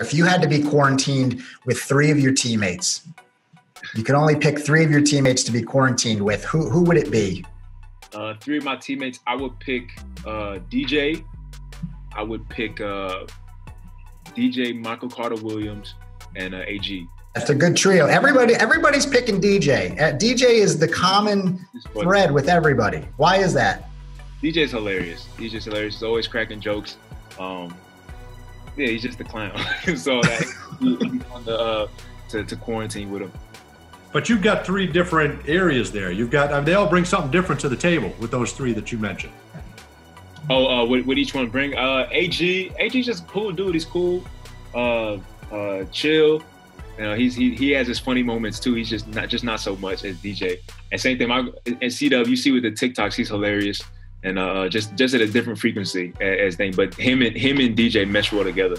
If you had to be quarantined with three of your teammates, you could only pick three of your teammates to be quarantined with. Who who would it be? Uh, three of my teammates, I would pick uh, DJ. I would pick uh, DJ Michael Carter Williams and uh, AG. That's a good trio. Everybody everybody's picking DJ. Uh, DJ is the common thread with everybody. Why is that? DJ's hilarious. DJ's hilarious. He's always cracking jokes. Um, yeah, he's just a clown. so like, on the, uh, to, to quarantine with him. But you've got three different areas there. You've got I mean, they all bring something different to the table with those three that you mentioned. Oh, uh, what, what each one bring? Uh, AG, AG's just a cool dude. He's cool, uh, uh, chill. You know, he's he, he has his funny moments too. He's just not just not so much as DJ. And same thing, my and CW, you see with the TikToks, he's hilarious and uh, just just at a different frequency as, as thing. But him and him and DJ mesh well together.